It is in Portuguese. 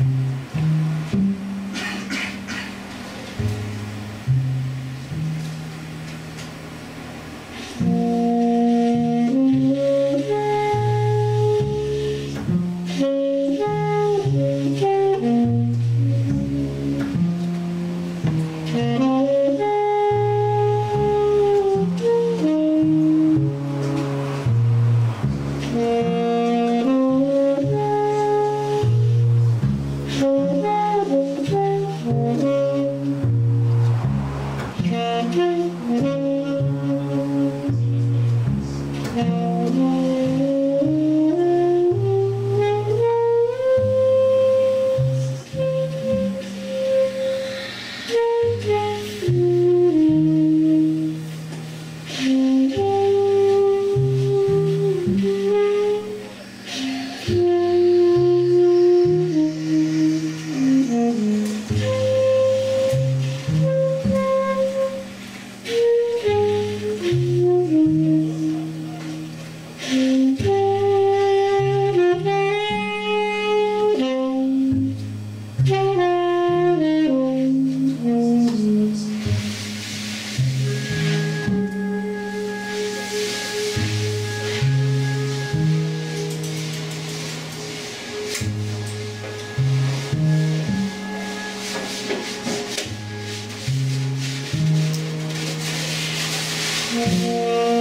Mm-hmm. Música